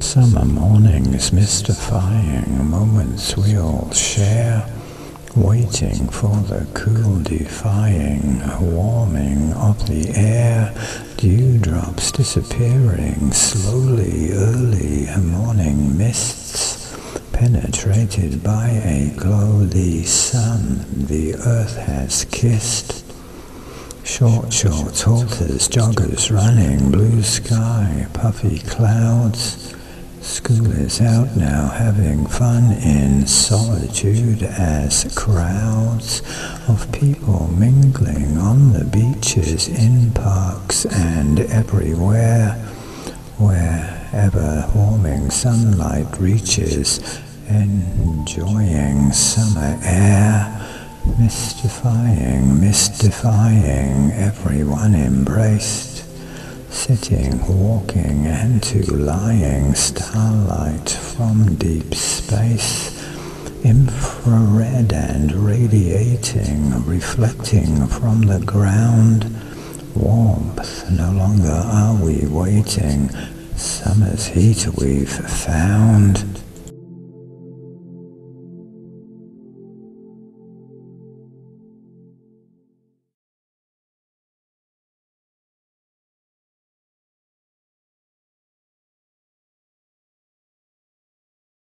Summer mornings mystifying, moments we all share, waiting for the cool defying warming of the air, dewdrops disappearing slowly, early morning mists, penetrated by a glow the sun the earth has kissed. Short, short halters, joggers running, blue sky, puffy clouds. School is out now, having fun in solitude as crowds of people mingling on the beaches, in parks, and everywhere, wherever warming sunlight reaches, enjoying summer air. Mystifying, mystifying, everyone embraced. Sitting, walking, and to lying, starlight from deep space. Infrared and radiating, reflecting from the ground. Warmth, no longer are we waiting. Summer's heat we've found.